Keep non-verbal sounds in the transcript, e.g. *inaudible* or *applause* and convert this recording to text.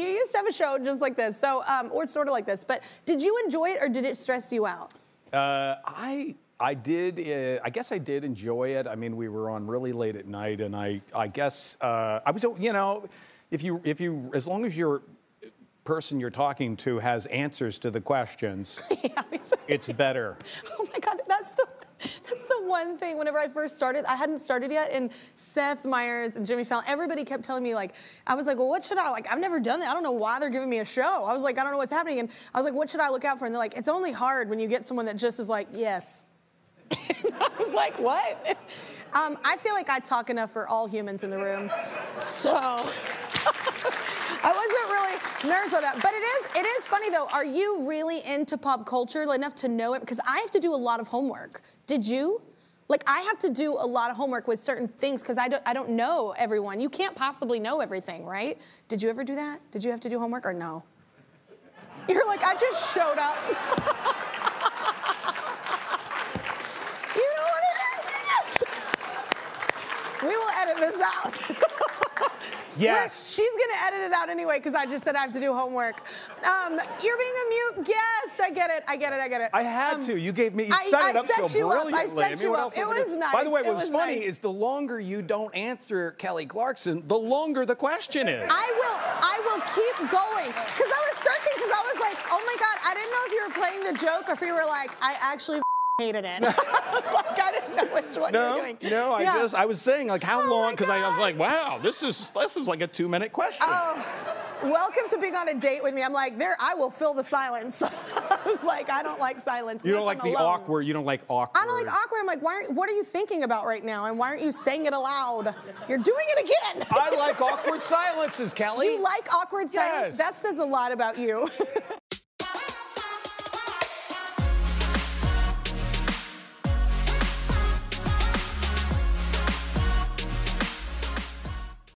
you used to have a show just like this, so um, or sort of like this. But did you enjoy it, or did it stress you out? Uh, I I did. Uh, I guess I did enjoy it. I mean, we were on really late at night, and I I guess uh, I was. You know, if you if you as long as your person you're talking to has answers to the questions, *laughs* yeah, it's better. Oh my God, that's the that's the one thing. Whenever I first started, I hadn't started yet, and Seth Meyers and Jimmy Fallon, everybody kept telling me like, I was like, well, what should I like? I've never done that. I don't know why they're giving me a show. I was like, I don't know what's happening, and I was like, what should I look out for? And they're like, it's only hard when you get someone that just is like, yes. *laughs* I was like, what? *laughs* Um, I feel like I talk enough for all humans in the room, so. *laughs* I wasn't really nervous about that. But it is it is funny though. Are you really into pop culture enough to know it? Because I have to do a lot of homework. Did you? Like I have to do a lot of homework with certain things because I don't I don't know everyone. You can't possibly know everything, right? Did you ever do that? Did you have to do homework or no? You're like, I just showed up. you know what it is? we will edit this out. *laughs* Yes. She's gonna edit it out anyway because I just said I have to do homework. Um, you're being a mute guest. I get it. I get it. I get it. I had um, to. You gave me. You I- set I it up set so you up. I set mean, you up. It am I gonna- was nice. By the way, It what was, was funny nice. is the longer you don't answer Kelly Clarkson, the longer the question is. I will. I will keep going because I was searching because I was like, oh my god, I didn't know if you were playing the joke or if you were like, I actually hated it. *laughs* I was *laughs* like, I didn't know which one you no, were doing. no, I Yeah. just I was saying like how Oh long because I was like, wow, this is this is like a two minute question. Oh, welcome to being on a date with me. I'm like, there, I will fill the silence. *laughs* I was like, I don't like silence. you don't like the alone. awkward. You don't like awkward. I don't like awkward. I'm like, why? Aren't, what are you thinking about right now? And why aren't you saying it aloud? You're doing it again. I like awkward silences, Kelly. You like awkward silence? Yes. That says a lot about you.